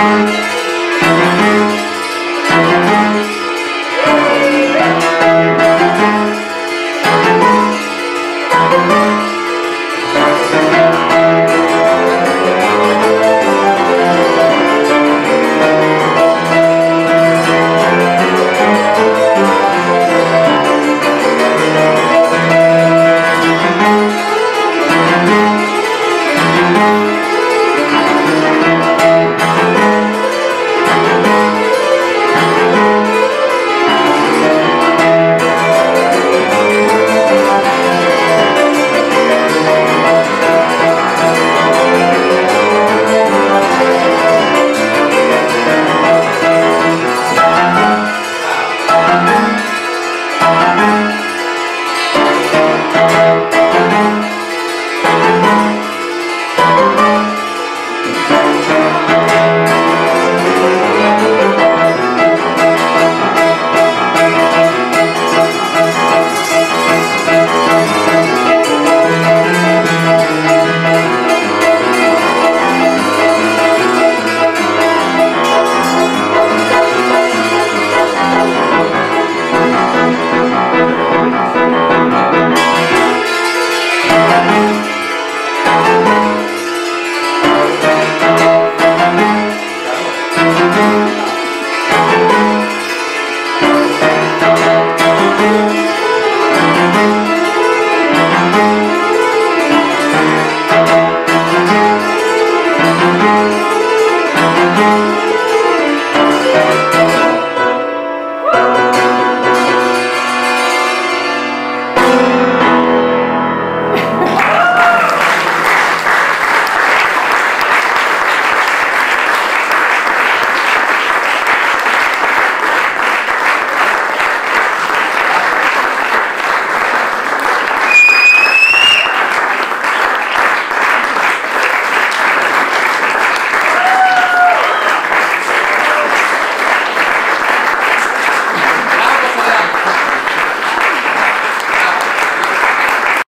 Música